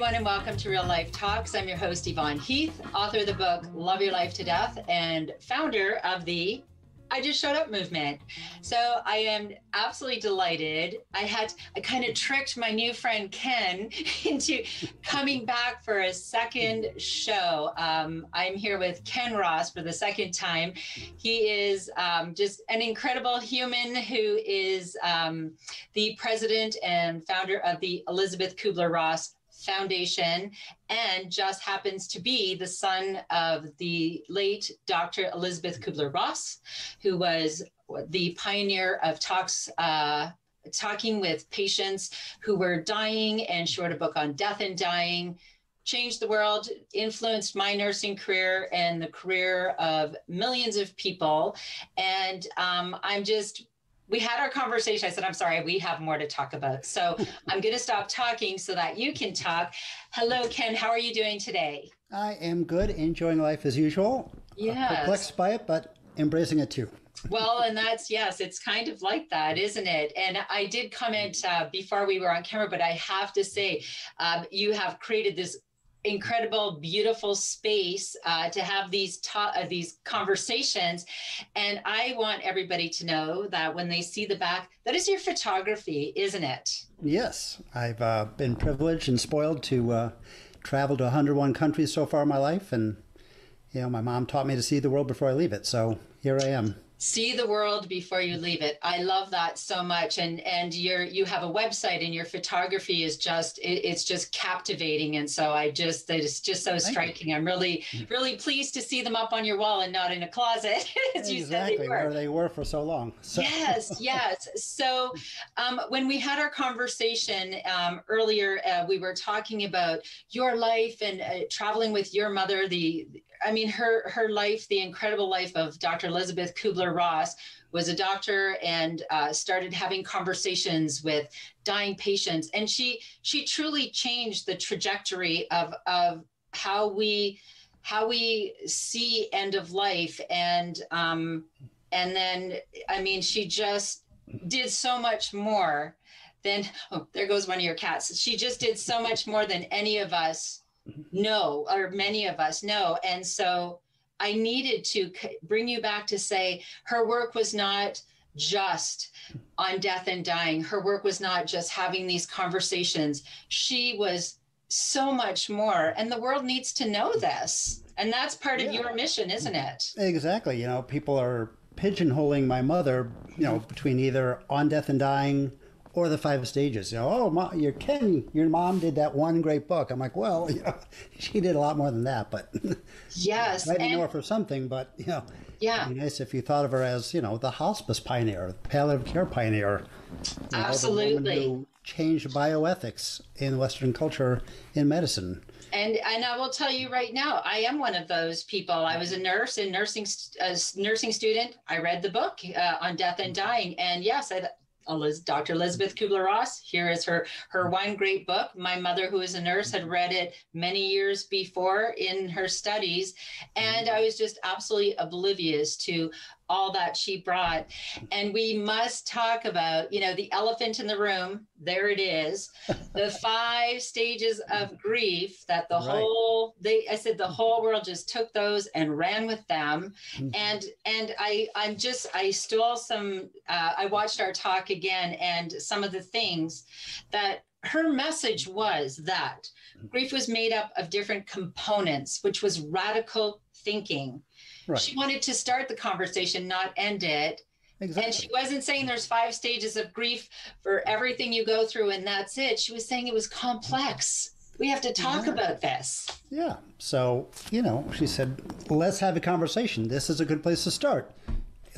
everyone, and welcome to Real Life Talks. I'm your host, Yvonne Heath, author of the book Love Your Life to Death and founder of the I Just Showed Up movement. So I am absolutely delighted. I had, I kind of tricked my new friend Ken into coming back for a second show. Um, I'm here with Ken Ross for the second time. He is um, just an incredible human who is um, the president and founder of the Elisabeth Kubler Ross Foundation and just happens to be the son of the late Dr. Elisabeth Kubler Ross, who was the pioneer of talks. Uh, talking with patients who were dying and she wrote a book on death and dying changed the world, influenced my nursing career and the career of millions of people. And um, I'm just we had our conversation. I said, I'm sorry, we have more to talk about. So I'm going to stop talking so that you can talk. Hello, Ken. How are you doing today? I am good, enjoying life as usual. Yeah. Perplexed by it, but embracing it too. well, and that's yes, it's kind of like that, isn't it? And I did comment uh, before we were on camera, but I have to say, um, you have created this incredible, beautiful space uh, to have these ta- uh, these conversations. And I want everybody to know that when they see the back, that is your photography, isn't it? Yes, I've uh, been privileged and spoiled to uh, travel to 101 countries so far in my life, and you know, my mom taught me to see the world before I leave it. So here I am see the world before you leave it. I love that so much. And and you're you have a website and your photography is just it, it's just captivating. And so i just it's just so striking. I'm really really pleased to see them up on your wall and not in a closet as you exactly said they where they were for so long so. yes yes. So um, when we had our conversation um, earlier uh, we were talking about your life and uh, traveling with your mother the I mean, her her life, the incredible life of Dr. Elisabeth Kubler Ross, was a doctor and uh, started having conversations with dying patients, and she she truly changed the trajectory of of how we how we see end of life, and um, and then I mean, she just did so much more than oh, there goes one of your cats. She just did so much more than any of us know, or many of us know. And so I needed to bring you back to say her work was not just on death and dying. Her work was not just having these conversations. She was so much more. And the world needs to know this. And that's part yeah. of your mission, isn't it? Exactly. You know, people are pigeonholing my mother, you know, between either on death and dying or the five stages. You know, oh, mom, your Ken, your mom did that one great book. I'm like, well, you know, she did a lot more than that, but yes, I didn't know her for something. But you know, yeah, nice if you thought of her as you know the hospice pioneer, palliative care pioneer, you know, absolutely, who changed bioethics in Western culture in medicine. And and I will tell you right now, I am one of those people. I was a nurse and nursing as nursing student. I read the book uh, on death and dying, and yes, I, Eliz- Dr. Elisabeth Kubler Ross. Here is her her one great book. My mother, who is a nurse, had read it many years before in her studies, and I was just absolutely oblivious to all that she brought. And we must talk about, you know, the elephant in the room. There it is. the five stages of grief that the right. whole they I said the whole world just took those and ran with them. Mm-hmm. And and I I'm just I stole some uh, I watched our talk again and some of the things that her message was that grief was made up of different components, which was radical thinking Right. She wanted to start the conversation, not end it. Exactly. And she wasn't saying there's five stages of grief for everything you go through and that's it. She was saying it was complex. We have to talk yeah. about this. Yeah. So, you know, she said, let's have a conversation. This is a good place to start.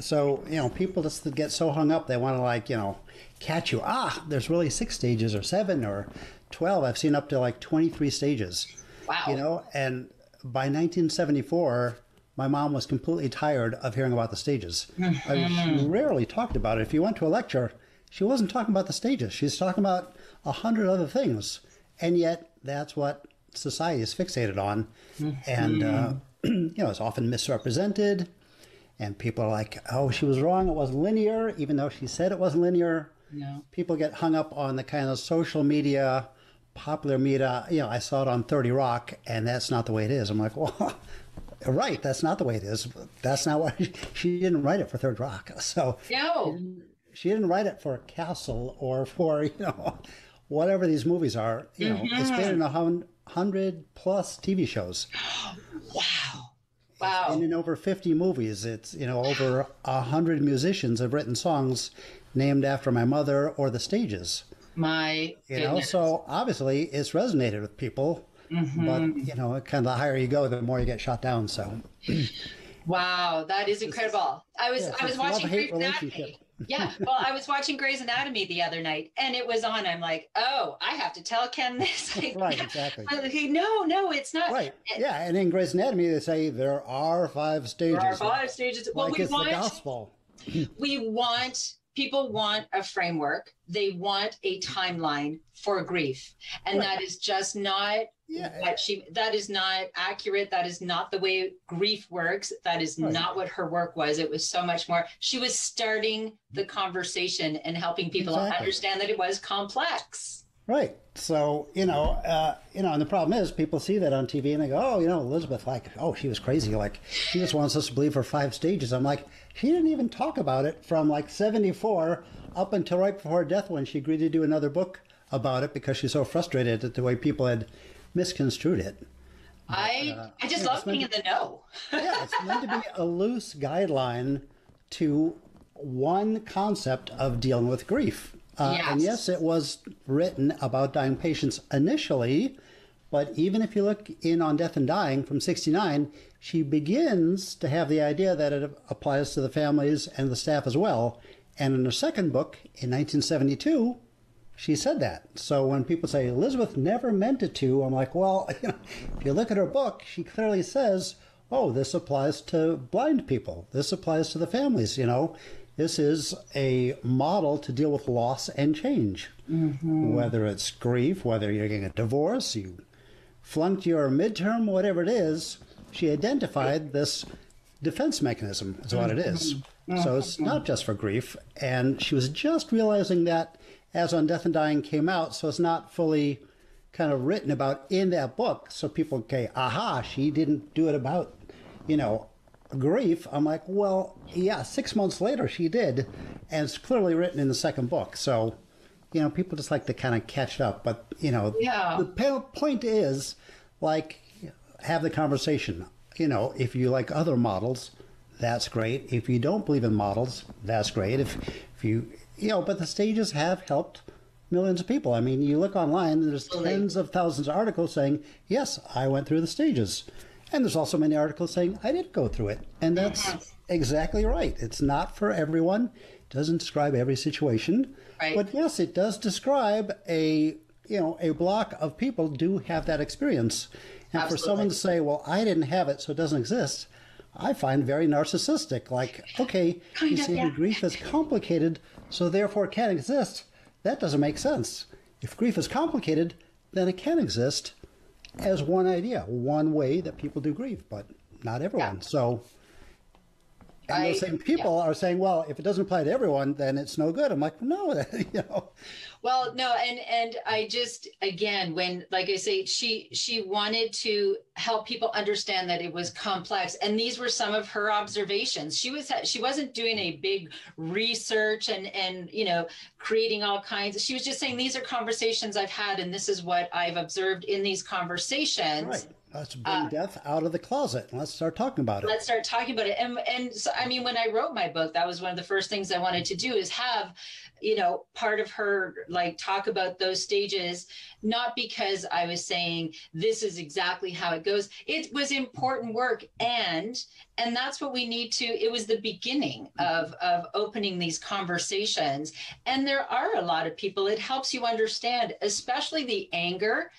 So, you know, people just get so hung up, they want to, like, you know, catch you. Ah, there's really six stages or seven or 12. I've seen up to like 23 stages. Wow. You know, and by 1974, my mom was completely tired of hearing about the stages. Mm-hmm. she rarely talked about it. If you went to a lecture, she wasn't talking about the stages. She's talking about a hundred other things, and yet that's what society is fixated on, and uh, you know it's often misrepresented. And people are like, "Oh, she was wrong. It wasn't linear," even though she said it wasn't linear. No. People get hung up on the kind of social media popular media, you know, I saw it on 30 Rock, and that's not the way it is. I'm like, well, right, that's not the way it is. That's not why she didn't write it for Third Rock. So no, she didn't write it for Castle or for you know whatever these movies are. You know, mm-hmm. it's been in a hundred plus TV shows. wow. Wow. And in over 50 movies. It's, you know, over a hundred musicians have written songs named after my mother or the stages. My you know, so obviously it's resonated with people. Mm-hmm. But you know, kind of the higher you go, the more you get shot down. So, wow, that is incredible. I was yeah, I was watching Grey's Anatomy. yeah, well, I was watching Grey's Anatomy the other night, and it was on. I'm like, oh, I have to tell Ken this. right, exactly. Like, no, no, it's not. Right. Yeah, and in Grey's Anatomy, they say there are five stages. There are five stages. Well, like we want the gospel. we want people want a framework they want a timeline for grief and right. that is just not yeah. that she that is not accurate that is not the way grief works that is right. not what her work was it was so much more she was starting the conversation and helping people exactly. understand that it was complex Right. So you know, uh, you know, and the problem is people see that on TV and they go, "Oh, you know, Elisabeth, like, oh, she was crazy. Like, she just wants us to believe her five stages." I'm like, she didn't even talk about it from like '74 up until right before her death when she agreed to do another book about it because she's so frustrated at the way people had misconstrued it. I uh, I just yeah, love being in the know. yeah, it's meant to be a loose guideline to one concept of dealing with grief. Uh, yes. And yes, it was written about dying patients initially, but even if you look in on Death and Dying from 69, she begins to have the idea that it applies to the families and the staff as well. And in her second book in 1972, she said that. So when people say Elisabeth never meant it to, I'm like, well, you know, if you look at her book, she clearly says, oh, this applies to blind people. This applies to the families, you know. This is a model to deal with loss and change. Mm-hmm. Whether it's grief, whether you're getting a divorce, you flunked your midterm, whatever it is, she identified this defense mechanism, is what it is. Mm-hmm. So it's not just for grief. And she was just realizing that as On Death and Dying came out, so it's not fully kind of written about in that book. So people say, aha, she didn't do it about, you know, grief, I'm like, well, yeah, six months later she did, and it's clearly written in the second book. So, you know, people just like to kind of catch up. But, you know, yeah. the point is, like, have the conversation. You know, if you like other models, that's great. If you don't believe in models, that's great. If, if you, you know, but the stages have helped millions of people. I mean, you look online, there's tens of thousands of articles saying, yes, I went through the stages. And there's also many articles saying I did go through it. And that's exactly right. It's not for everyone. It doesn't describe every situation. Right. But yes, it does describe a you know, a block of people do have that experience. And Absolutely. for someone to say, Well, I didn't have it, so it doesn't exist, I find very narcissistic. Like, okay, kind you say yeah. grief is complicated, so therefore it can't exist. That doesn't make sense. If grief is complicated, then it can exist as one idea, one way that people do grieve, but not everyone. Yeah. So, and those same people yeah. are saying, well, if it doesn't apply to everyone, then it's no good. I'm like, no, you know. Well, no, and and I just again, when like I say, she she wanted to help people understand that it was complex, and these were some of her observations. She was she wasn't doing a big research and and you know creating all kinds. She was just saying these are conversations I've had, and this is what I've observed in these conversations. Right Let's bring uh, death out of the closet. Let's start talking about it. Let's start talking about it. And and so I mean, when I wrote my book, that was one of the first things I wanted to do is have, you know, part of her like talk about those stages, not because I was saying this is exactly how it goes. It was important work, and and that's what we need to. It was the beginning of of opening these conversations, and there are a lot of people. It helps you understand, especially the anger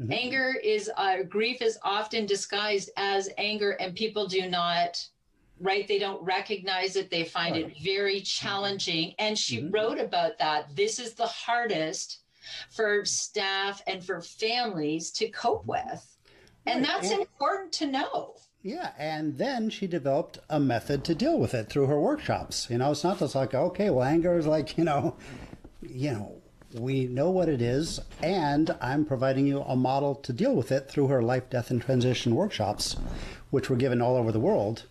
Mm-hmm. Anger is uh, grief is often disguised as anger, and people do not right they don't recognize it they find right. it very challenging and she mm-hmm. wrote about that this is the hardest for staff and for families to cope with and that's and, important to know yeah and then she developed a method to deal with it through her workshops you know it's not just like okay well anger is like you know you know we know what it is, and I'm providing you a model to deal with it through her life, death, and transition workshops, which were given all over the world.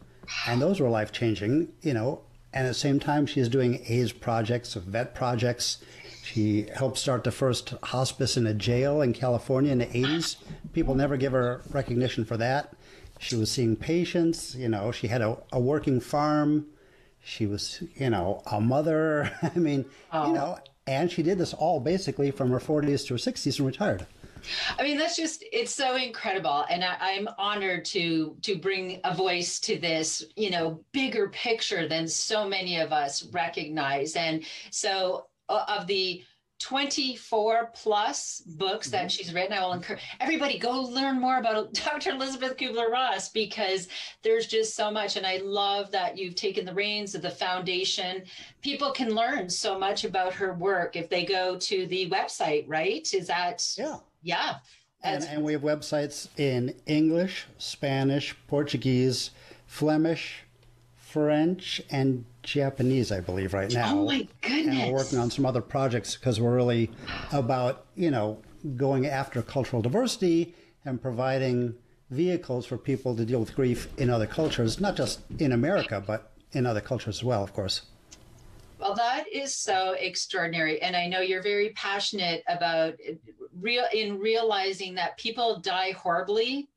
And those were life changing, you know. And at the same time, she's doing AIDS projects, vet projects. She helped start the first hospice in a jail in California in the 80s. People never give her recognition for that. She was seeing patients, you know, she had a, a working farm. She was, you know, a mother. I mean, oh. you know, and she did this all basically from her 40s to her 60s and retired. I mean, that's just it's so incredible, and I, am honored to to bring a voice to this, you know, bigger picture than so many of us recognize. And so, uh, of the 24 plus books that mm-hmm. she's written. I will encourage everybody go learn more about Dr. Elisabeth Kubler Ross because there's just so much. And I love that you've taken the reins of the foundation. People can learn so much about her work if they go to the website, right? Is that? Yeah. Yeah. And, and we have websites in English, Spanish, Portuguese, Flemish, French, and Japanese, I believe, right now. Oh my goodness! And we're working on some other projects because we're really about you know going after cultural diversity and providing vehicles for people to deal with grief in other cultures, not just in America, but in other cultures as well, of course. Well, that is so extraordinary, and I know you're very passionate about real in realizing that people die horribly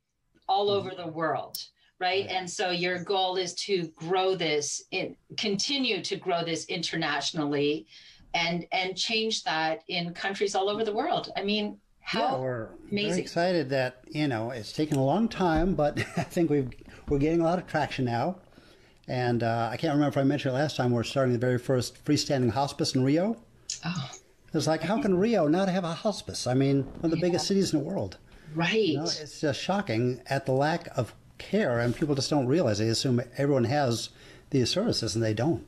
all mm-hmm. over the world right? And so your goal is to grow this, in, continue to grow this internationally, and and change that in countries all over the world. I mean, how yeah, we're amazing! Very excited that you know it's taken a long time, but I think we've we're getting a lot of traction now. And uh, I can't remember if I mentioned it last time. We're starting the very first freestanding hospice in Rio. Oh. It's like, how can Rio not have a hospice? I mean, one of the yeah. biggest cities in the world. Right. You know, it's just shocking at the lack of care, and people just don't realize. They assume everyone has these services, and they don't.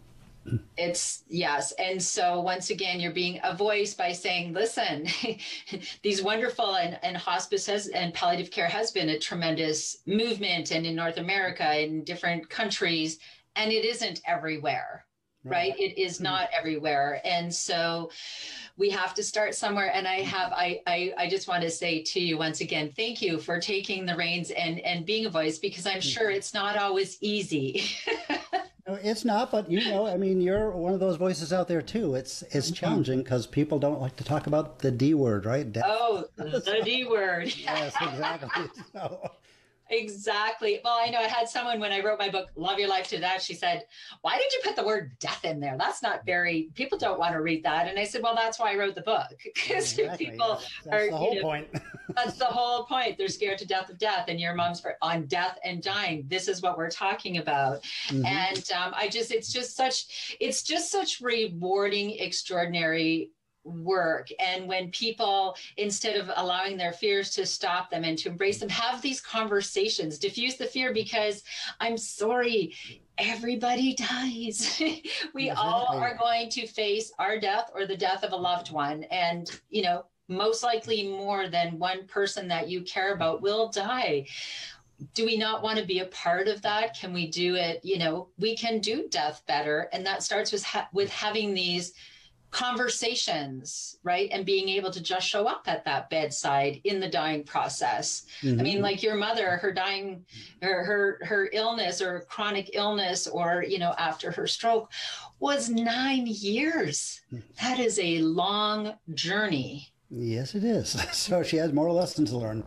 It's yes. And so once again, you're being a voice by saying, listen, these wonderful and, and hospice has, and palliative care has been a tremendous movement and in North America, in different countries, and it isn't everywhere right it is mm-hmm. not everywhere and so we have to start somewhere and i have I, I i just want to say to you once again thank you for taking the reins and and being a voice because i'm sure mm-hmm. it's not always easy no, it's not but you know i mean you're one of those voices out there too it's it's mm-hmm. challenging because people don't like to talk about the d word right Death. oh the d word yes exactly so Exactly. Well, I know I had someone when I wrote my book, Love Your Life to Death, she said, Why did you put the word death in there? That's not very, people don't want to read that. And I said, Well, that's why I wrote the book. Because exactly. people that's are, the whole you know, point. that's the whole point. They're scared to death of death. And your mom's for, on death and dying. This is what we're talking about. Mm-hmm. And um, I just, it's just such, it's just such rewarding, extraordinary work. And when people instead of allowing their fears to stop them and to embrace them have these conversations diffuse the fear because i'm sorry everybody dies. We exactly. all are going to face our death or the death of a loved one. And you know most likely more than one person that you care about will die. Do we not want to be a part of that? Can we do it? You know we can do death better. And that starts with ha- with having these conversations, right? And being able to just show up at that bedside in the dying process. Mm-hmm. I mean, mm-hmm. like your mother, her dying, her, her, her illness or chronic illness, or, you know, after her stroke was nine years. Mm-hmm. That is a long journey. Yes, it is. So she has more lessons to learn.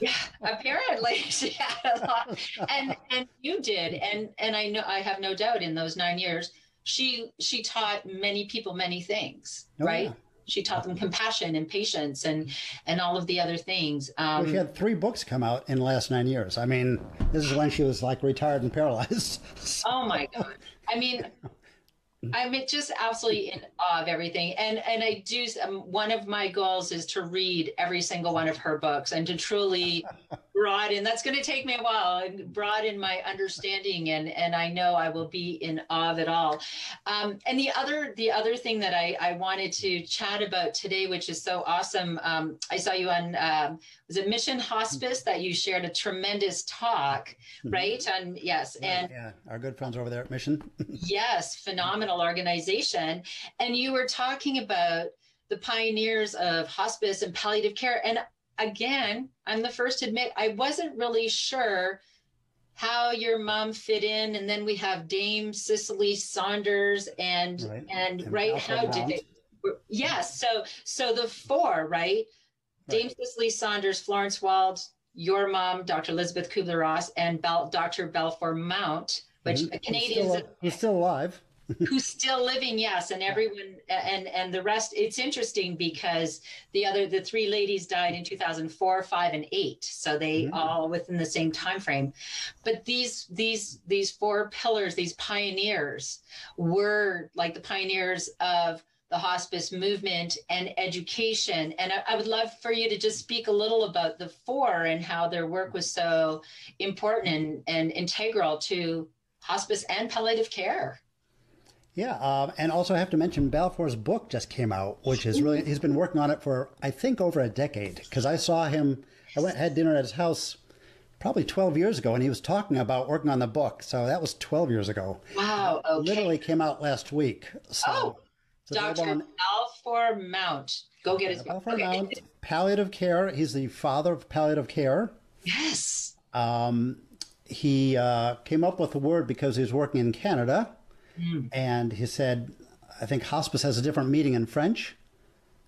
Yeah, apparently she had a lot, and and you did, and and I know I have no doubt in those nine years she she taught many people many things, oh, right? Yeah. She taught them compassion and patience and and all of the other things. Um, well, she had three books come out in the last nine years. I mean, this is when she was like retired and paralyzed. oh my god! I mean, I'm just absolutely in awe of everything. And and I do. Um, one of my goals is to read every single one of her books and to truly broaden that's going to take me a while and broaden my understanding and and i know i will be in awe of it all um, and the other the other thing that i i wanted to chat about today which is so awesome um, i saw you on um, was it mission hospice that you shared a tremendous talk mm-hmm. right on yes yeah, and yeah our good friends over there at mission yes phenomenal organization and you were talking about the pioneers of hospice and palliative care. And again, I'm the first to admit I wasn't really sure how your mom fit in and then we have dame cicely saunders and right. and, and right how did it yes so so the four right, right. dame cicely saunders florence wald your mom dr elisabeth kubler-ross and Bel- dr balfour mount which mm-hmm. canadians who's still, who's still alive who's still living yes and everyone and and the rest it's interesting because the other the three ladies died in 2004 5 and 8 so they mm-hmm. all within the same time frame but these these these four pillars these pioneers were like the pioneers of the hospice movement and education. And I, I would love for you to just speak a little about the four and how their work was so important and, and integral to hospice and palliative care yeah, um, and also I have to mention Balfour's book just came out, which is really he's been working on it for I think over a decade. Because I saw him, I went had dinner at his house probably 12 years ago, and he was talking about working on the book. So that was 12 years ago. Wow, okay. Literally came out last week. So, oh, Dr. On, Balfour Mount. Go get his book. Balfour okay. Mount, palliative care. He's the father of palliative care. Yes. Um, he uh, came up with the word because he was working in Canada Mm. And he said, I think hospice has a different meaning in French.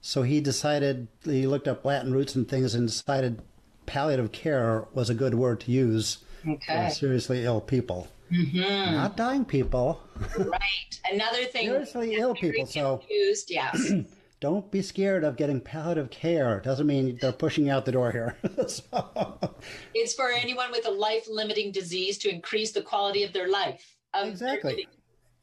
So he decided, he looked up Latin roots and things and decided palliative care was a good word to use okay. for seriously ill people. Mm-hmm. Not dying people. right. Another thing. seriously ill people. So used, yes. don't be scared of getting palliative care. Doesn't mean they're pushing you out the door here. so. It's for anyone with a life limiting disease to increase the quality of their life. exactly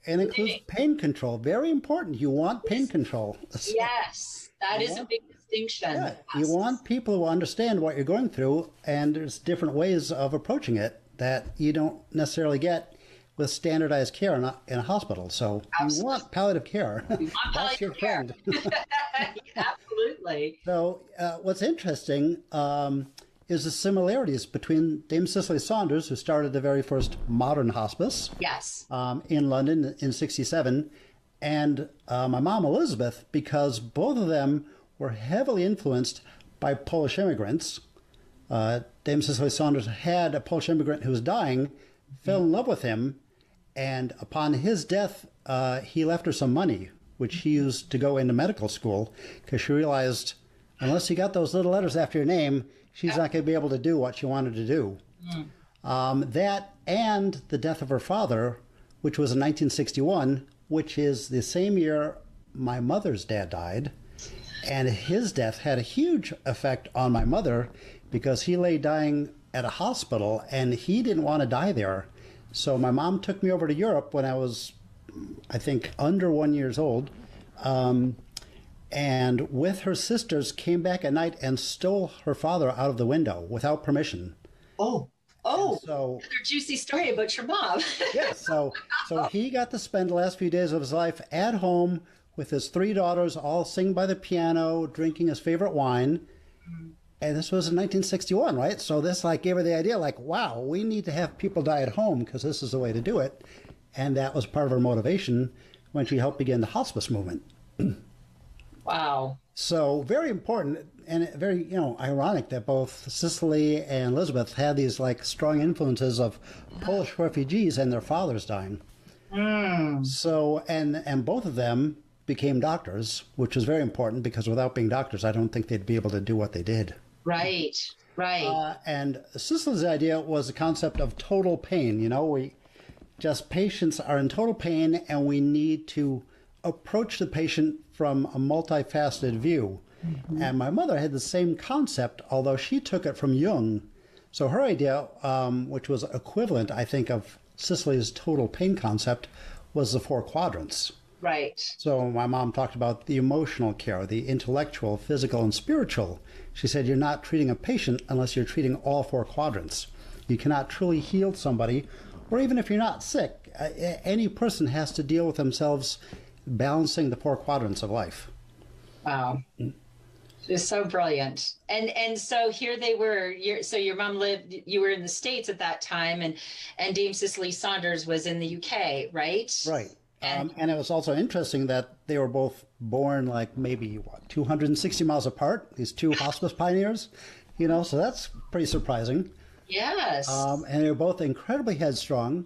and includes pain control. Very important. You want pain control. Yes, that is a big distinction. Yeah, you want people who understand what you're going through, and there's different ways of approaching it that you don't necessarily get with standardized care in a, in a hospital. So Absolutely. you want palliative care. Want That's your care. friend. Absolutely. So uh, what's interesting. Um, is the similarities between Dame Cicely Saunders, who started the very first modern hospice yes. Um, in London in 67, and uh, my mom Elisabeth, because both of them were heavily influenced by Polish immigrants. Uh, Dame Cicely Saunders had a Polish immigrant who was dying, fell in love with him, and upon his death, uh, he left her some money, which he used to go into medical school because she realized unless you got those little letters after your name, she's not going to be able to do what she wanted to do. Mm. Um, that and the death of her father, which was in 1961, which is the same year my mother's dad died. And his death had a huge effect on my mother because he lay dying at a hospital and he didn't want to die there. So my mom took me over to Europe when I was, I think, under one years old. Um, and with her sisters came back at night and stole her father out of the window without permission. Oh, oh, and so another juicy story about your mom. yes, so so he got to spend the last few days of his life at home with his three daughters, all singing by the piano, drinking his favorite wine. And this was in 1961, right? So this like gave her the idea, like, wow, we need to have people die at home because this is the way to do it. And that was part of her motivation when she helped begin the hospice movement. Wow. So very important and very, you know, ironic that both Cicely and Elisabeth had these like strong influences of Polish refugees and their fathers dying. Mm. So and and both of them became doctors, which was very important because without being doctors, I don't think they'd be able to do what they did. Right. Right. Uh, and Cicely's idea was the concept of total pain. You know, we just patients are in total pain and we need to approach the patient from a multifaceted view. Mm-hmm. And my mother had the same concept, although she took it from Jung. So her idea, um, which was equivalent, I think, of Cicely's total pain concept, was the four quadrants. Right. So my mom talked about the emotional care, the intellectual, physical, and spiritual. She said you're not treating a patient unless you're treating all four quadrants. You cannot truly heal somebody, or even if you're not sick, any person has to deal with themselves balancing the four quadrants of life. Wow. It's so brilliant. And and so here they were. Your, so your mom lived. You were in the states at that time, and and Dame Cicely Saunders was in the UK, right? Right. Um, and it was also interesting that they were both born like maybe what 260 miles apart. These two hospice pioneers, you know, so that's pretty surprising. Yes. Um, and they were both incredibly headstrong.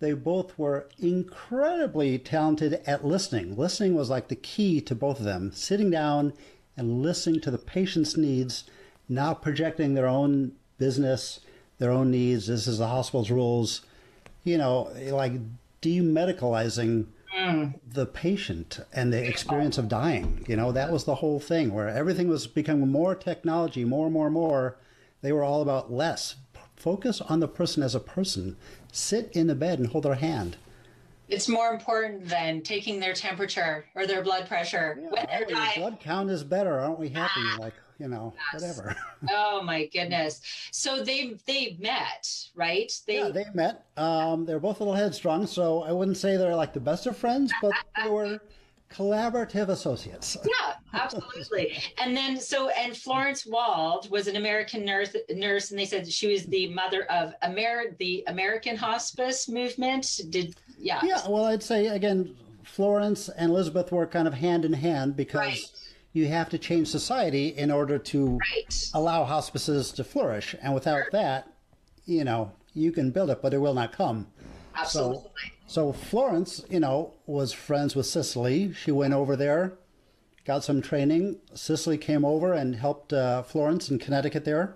They both were incredibly talented at listening. Listening was like the key to both of them. Sitting down and listening to the patient's needs, not projecting their own business, their own needs. This is the hospital's rules. You know, like demedicalizing mm. the patient and the experience of dying. You know, that was the whole thing where everything was becoming more technology, more, more, more. They were all about less. Focus on the person as a person. Sit in the bed and hold their hand. It's more important than taking their temperature or their blood pressure yeah, when they're dying. Blood count is better. Aren't we happy? Ah. Like you know, yes. whatever. oh my goodness! So they they met, right? They yeah, they met. Um, they're both a little headstrong, so I wouldn't say they're like the best of friends, but they were collaborative associates. Yeah, absolutely. and then so and Florence Wald was an American nurse nurse and they said she was the mother of Amer the American hospice movement. Did yeah. Yeah, well I'd say again Florence and Elizabeth were kind of hand in hand because right you have to change society in order to right. allow hospices to flourish. And without sure. that, you know, you can build it, but it will not come. Absolutely. So, so Florence, you know, was friends with Cicely. She went over there, got some training. Cicely came over and helped uh, Florence in Connecticut there.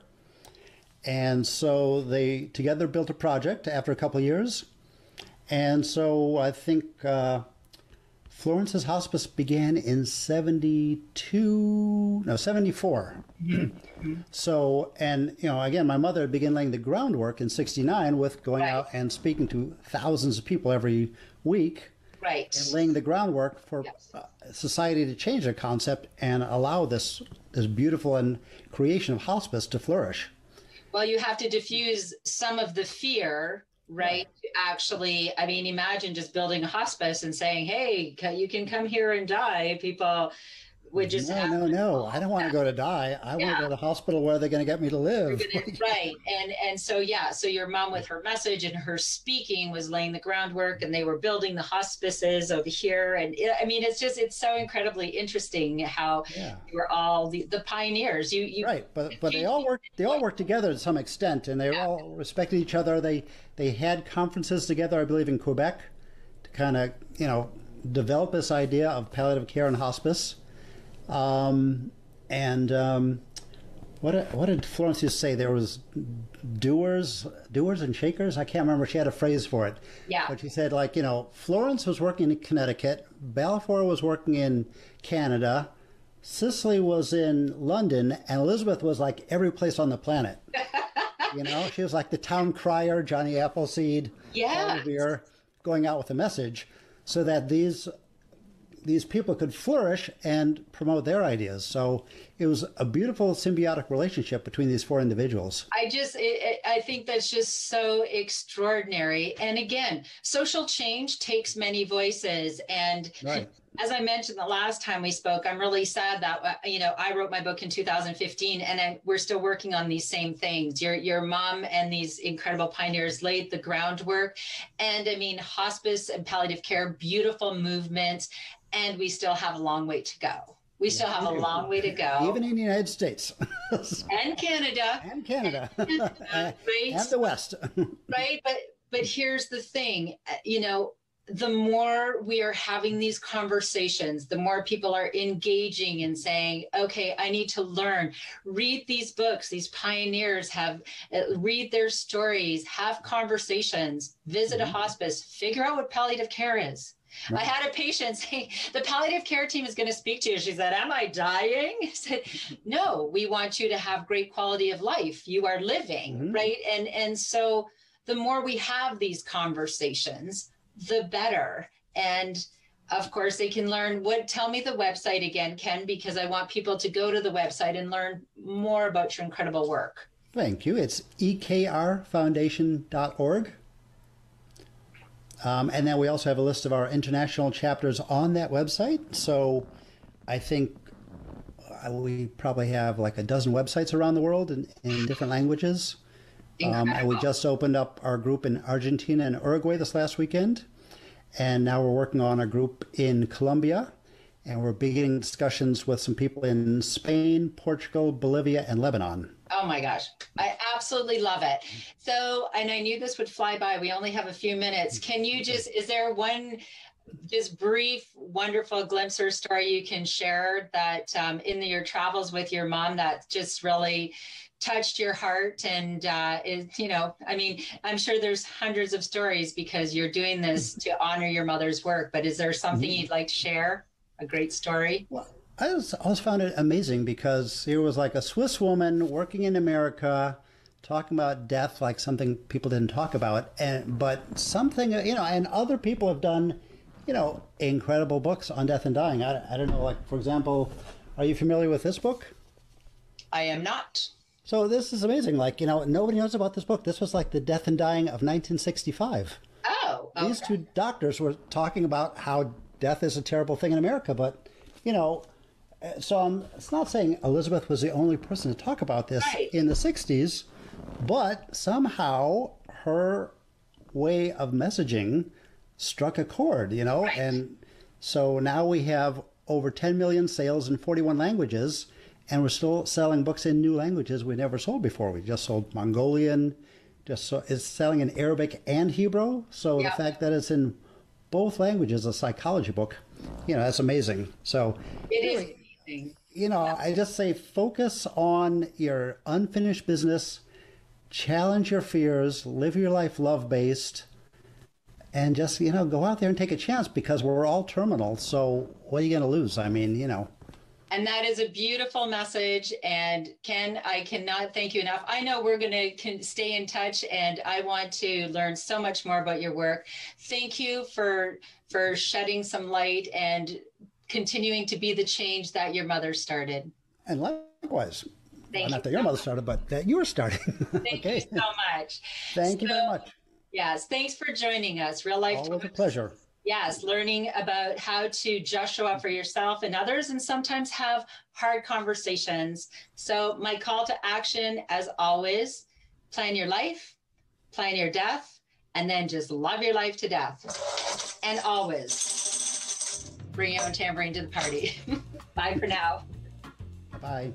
And so they together built a project after a couple years. And so I think uh, Florence's hospice began in 72, no, 74. so, and, you know, again, my mother began laying the groundwork in 69 with going right. out and speaking to thousands of people every week. Right. And laying the groundwork for yes. Uh, society to change their concept and allow this, this beautiful and creation of hospice to flourish. Well, you have to diffuse some of the fear right? Actually i mean imagine just building a hospice and saying hey you can come here and die people would just no no no i don't want to go to die. I yeah. want to go to the hospital where they're going to get me to live. Gonna, right and and so yeah so your mom with her message and her speaking was laying the groundwork and they were building the hospices over here and it, i mean it's just it's so incredibly interesting how yeah. we're all the, the pioneers. You, you right but but they all work they all work together to some extent and they yeah. all respected each other. They they had conferences together i believe in quebec to kind of you know develop this idea of palliative care and hospice um, and um, what what did Florence just say? There was doers, doers and shakers. I can't remember. She had a phrase for it. Yeah. But she said like you know Florence was working in Connecticut, Balfour was working in Canada, Cicely was in London, and Elisabeth was like every place on the planet. you know, she was like the town crier, Johnny Appleseed, yeah, going out with a message, so that these these people could flourish and promote their ideas. So it was a beautiful symbiotic relationship between these four individuals. I just, it, I think that's just so extraordinary. And again, social change takes many voices. And right. as I mentioned the last time we spoke, I'm really sad that uh, you know I wrote my book in 2015, and I, we're still working on these same things. Your your mom and these incredible pioneers laid the groundwork, and I mean hospice and palliative care, beautiful movements and we still have a long way to go. We still have a long way to go. Even in the United States. and Canada. And Canada. right? And the West. right. But but here's the thing, you know, the more we are having these conversations, the more people are engaging and saying, okay, I need to learn. Read these books. These pioneers have, uh, read their stories, have conversations, visit mm-hmm. a hospice, figure out what palliative care is. I had a patient say, the palliative care team is going to speak to you. She said, Am I dying? I said, No, we want you to have great quality of life. You are living, mm-hmm. right? And and so the more we have these conversations, the better. And of course, they can learn what tell me the website again, Ken, because I want people to go to the website and learn more about your incredible work. Thank you. It's ekrfoundation.org. Um, and then we also have a list of our international chapters on that website. So I think uh, we probably have like a dozen websites around the world in, in different languages. Um, and we just opened up our group in Argentina and Uruguay this last weekend. And now we're working on a group in Colombia, and we're beginning discussions with some people in Spain, Portugal, Bolivia, and Lebanon. Oh my gosh, I absolutely love it. So, and I knew this would fly by. We only have a few minutes. Can you just, is there one just brief, wonderful glimpse or story you can share that um, in your travels with your mom that just really touched your heart and uh, is you know i mean i'm sure there's hundreds of stories because you're doing this to honor your mother's work but is there something mm-hmm. you'd like to share a great story well I always, always found it amazing because here was like a Swiss woman working in America, talking about death like something people didn't talk about, and but something you know, and other people have done, you know, incredible books on death and dying. I, I don't know, like for example, are you familiar with this book? I am not. So this is amazing. Like you know, nobody knows about this book. This was like the death and dying of 1965. Oh, okay. these two doctors were talking about how death is a terrible thing in America, but you know uh, so I'm, it's not saying Elisabeth was the only person to talk about this right. in the 60s, but somehow her way of messaging struck a chord, you know? Right. And so now we have over 10 million sales in 41 languages, and we're still selling books in new languages we never sold before. We just sold Mongolian, just so it's selling in Arabic and Hebrew. So yeah. the fact that it's in both languages, a psychology book, you know, that's amazing. So it is you know, I just say focus on your unfinished business, challenge your fears, live your life love based, and just, you know, go out there and take a chance because we're all terminal. So what are you going to lose? I mean, you know. And that is a beautiful message. And Ken, I cannot thank you enough. I know we're going to stay in touch, and I want to learn so much more about your work. Thank you for for shedding some light and continuing to be the change that your mother started. And likewise. Well, not that your mother started, but that you were starting. Thank okay. you so much. Thank so, you very much. Yes, thanks for joining us. Real life. Always a pleasure. Yes, learning about how to just show up for yourself and others, and sometimes have hard conversations. So, my call to action, as always, plan your life, plan your death, and then just love your life to death. And always bring your own tambourine to the party. Bye for now. Bye.